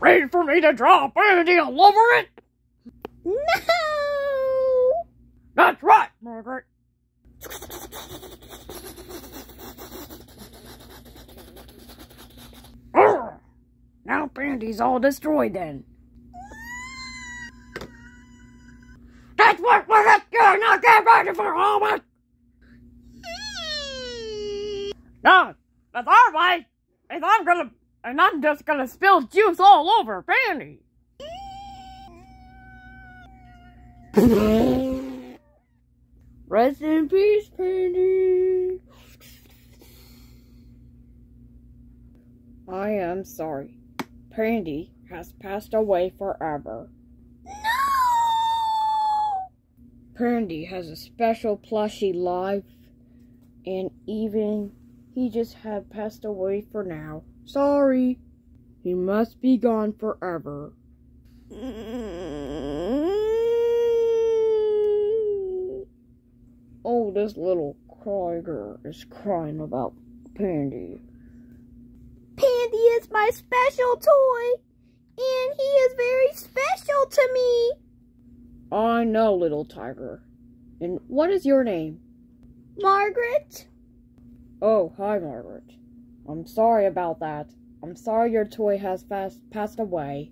Ready for me to draw Pandy all over it? No! That's right, Margaret. Urgh. Now Pandy's all destroyed then. That's what we're doing, not get ready for Homer. Hmm. No, that's our way. And I'm gonna, and I'm just gonna spill juice all over Pandy. Rest in peace, Pandy. I am sorry. Pandy has passed away forever. No! Pandy has a special plushy life, and even he just had passed away for now. Sorry. He must be gone forever. Oh, this little crier is crying about Pandy. Pandy is my special toy, and he is very special to me. I know, little tiger. And what is your name? Margaret? Oh, hi, Margaret. I'm sorry about that. I'm sorry your toy has fast passed away.